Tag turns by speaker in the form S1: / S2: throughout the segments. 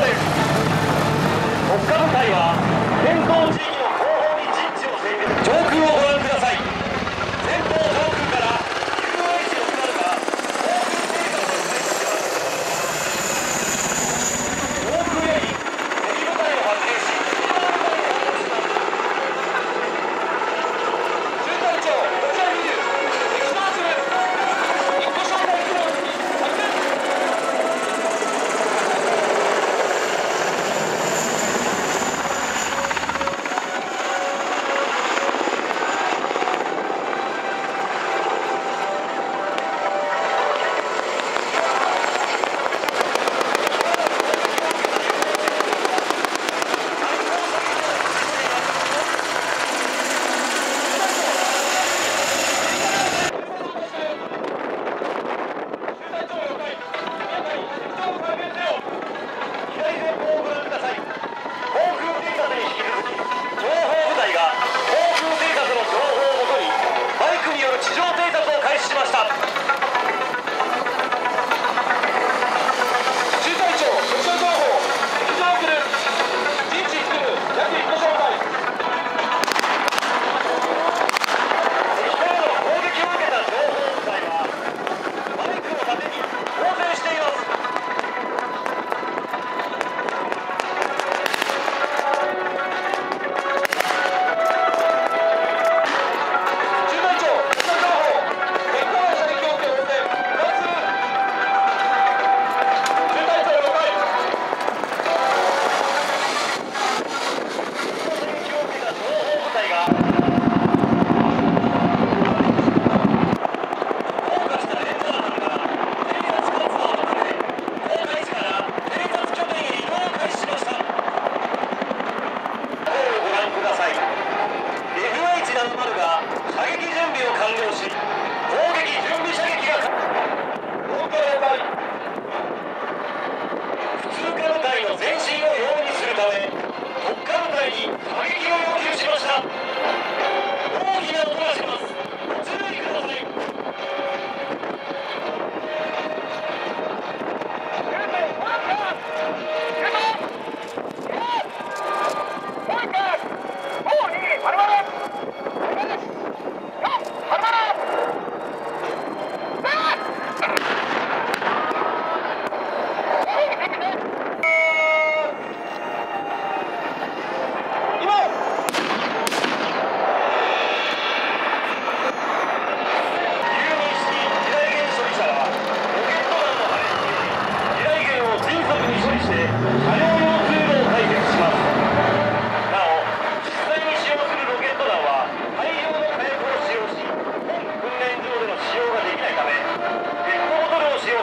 S1: です国家部隊は戦闘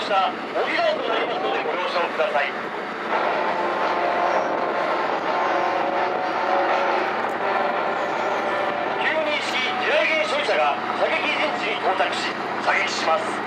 S1: 車降りないとなりますのでご了承ください。射撃陣地に到着し射撃します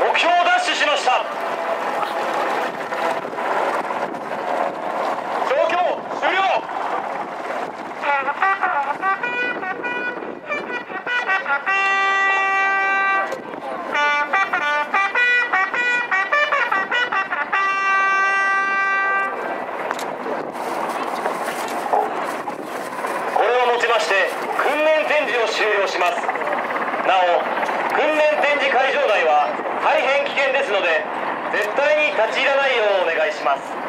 S1: 目標を奪取しました。状況終了。これをもちまして訓練展示を終了します。なお訓練展示会場内は大変危険ですので絶対に立ち入らないようお願いします。